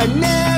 I never